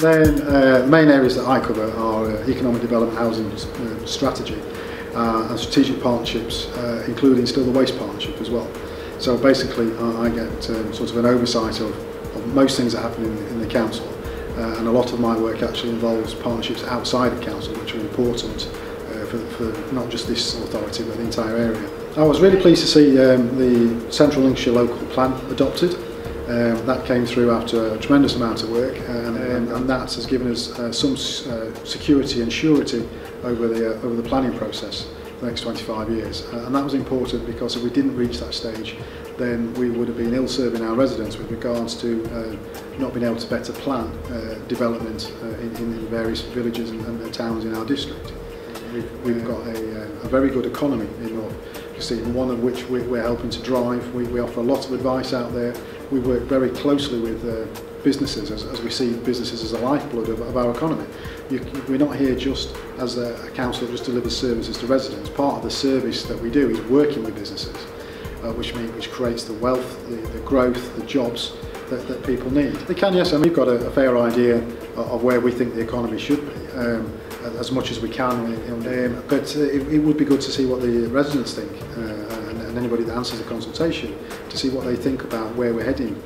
then uh, main areas that I cover are uh, economic development, housing uh, strategy, uh, and strategic partnerships, uh, including still the waste partnership as well. So basically, I, I get um, sort of an oversight of, of most things that happen in, in the council, uh, and a lot of my work actually involves partnerships outside of council, which are important for, for not just this authority but the entire area. I was really pleased to see um, the Central Lincolnshire Local Plan adopted. Um, that came through after a tremendous amount of work and, um, and that has given us uh, some uh, security and surety over the, uh, over the planning process for the next 25 years. Uh, and that was important because if we didn't reach that stage, then we would have been ill-serving our residents with regards to uh, not being able to better plan uh, development in, in the various villages and, and towns in our district. We've, we've got a, a very good economy in North Kesteven, one of which we, we're helping to drive. We, we offer a lot of advice out there. we work very closely with uh, businesses as, as we see businesses as a lifeblood of, of our economy. You, we're not here just as a, a council that just delivers services to residents. Part of the service that we do is working with businesses, uh, which, mean, which creates the wealth, the, the growth, the jobs that, that people need. They can, yes, I mean, we've got a, a fair idea of where we think the economy should be. Um, as much as we can, um, but uh, it, it would be good to see what the residents think. Uh, and anybody that answers the consultation to see what they think about where we're heading